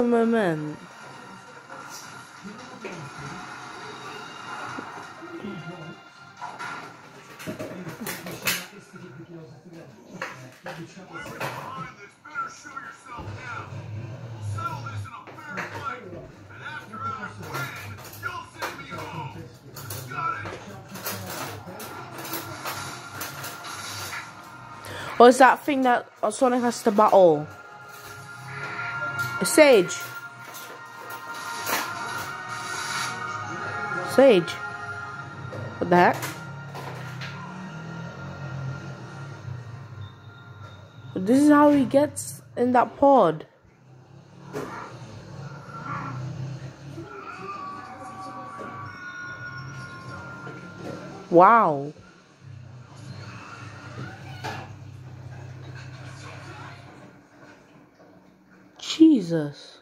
moment. Or is that thing that Sonic has to battle? A Sage. Sage. What the heck? This is how he gets in that pod. Wow. Jesus.